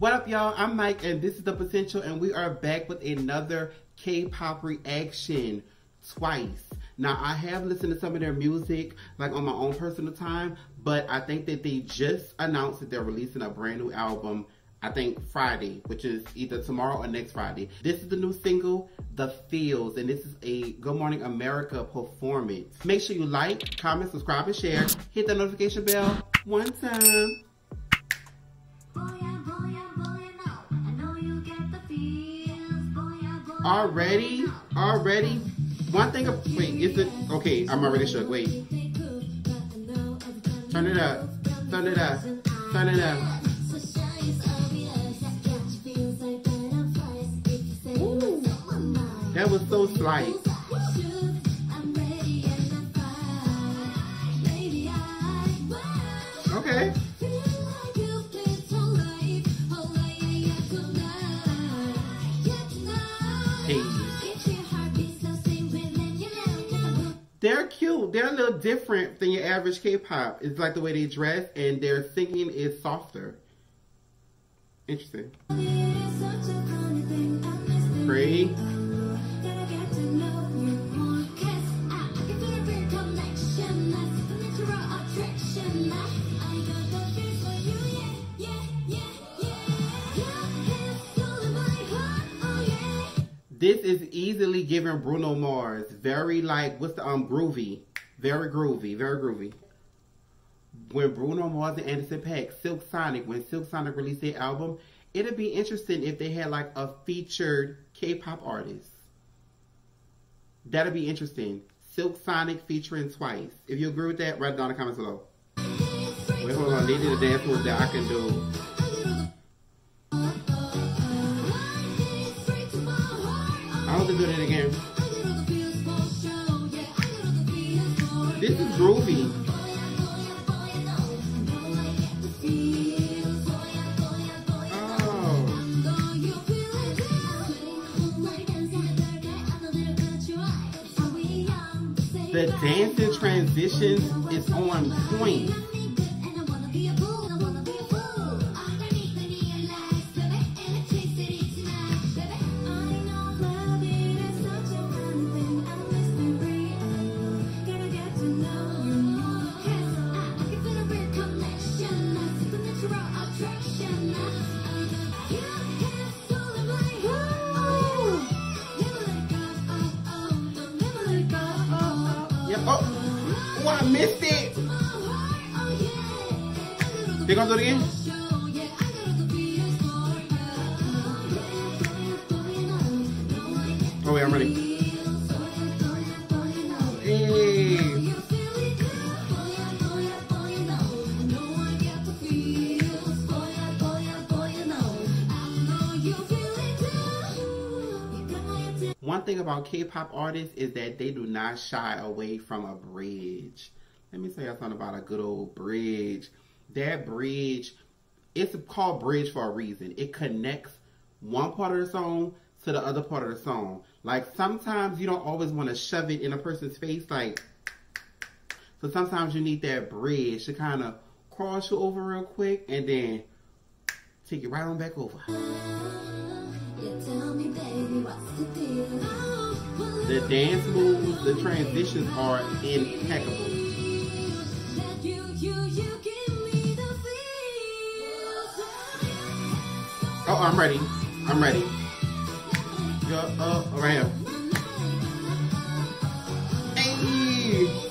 What up, y'all? I'm Mike, and this is The Potential, and we are back with another K-pop reaction twice. Now, I have listened to some of their music, like on my own personal time, but I think that they just announced that they're releasing a brand new album, I think Friday, which is either tomorrow or next Friday. This is the new single, The Feels, and this is a Good Morning America performance. Make sure you like, comment, subscribe, and share. Hit the notification bell one time. Already? Already? One thing, of, wait, is it, okay, I'm already shook, wait. Turn it up, turn it up, turn it up. That was so slight. Okay. They're cute. They're a little different than your average K-pop. It's like the way they dress and their singing is softer. Interesting. Pray. This is easily giving Bruno Mars. Very like, what's the, um, groovy. Very groovy, very groovy. When Bruno Mars and Anderson .Paak, Silk Sonic, when Silk Sonic released their album, it'd be interesting if they had like a featured K-pop artist. That'd be interesting. Silk Sonic featuring Twice. If you agree with that, write it down in the comments below. Wait, hold on. They dance that I can do. This is groovy. Oh. The dancing transitions is on point. Oh, I missed it. Gonna do it again? Oh wait, I'm ready. One thing about K-pop artists is that they do not shy away from a bridge. Let me you something about a good old bridge. That bridge, it's called bridge for a reason. It connects one part of the song to the other part of the song. Like sometimes you don't always want to shove it in a person's face. Like, so sometimes you need that bridge to kind of cross you over real quick and then take it right on back over. The dance moves, the transitions are impeccable. Oh, I'm ready. I'm ready. Go, oh, right here. Hey!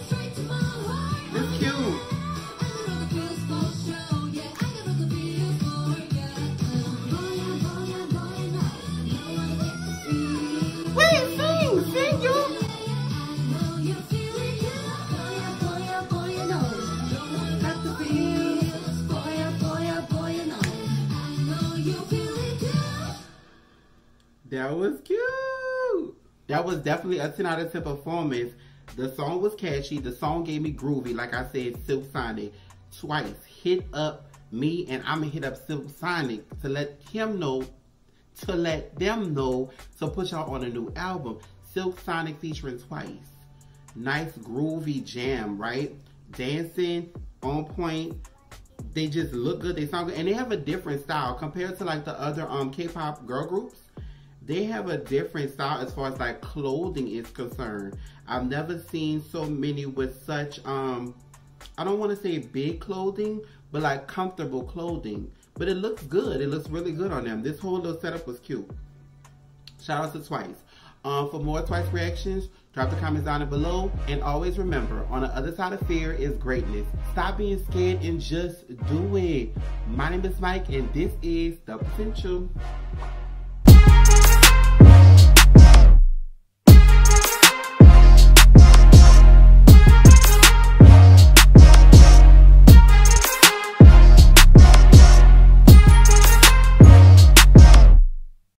That was cute. That was definitely a 10 out of 10 performance. The song was catchy. The song gave me groovy. Like I said, Silk Sonic twice. Hit up me and I'm gonna hit up Silk Sonic to let him know, to let them know to put y'all on a new album. Silk Sonic featuring twice. Nice groovy jam, right? Dancing on point. they just look good, they sound good, and they have a different style compared to like the other um K-pop girl groups. They have a different style as far as like clothing is concerned. I've never seen so many with such um I don't want to say big clothing, but like comfortable clothing. But it looks good. It looks really good on them. This whole little setup was cute. Shout out to Twice. Um, for more Twice reactions, drop the comments down below. And always remember, on the other side of fear is greatness. Stop being scared and just do it. My name is Mike, and this is The Potential.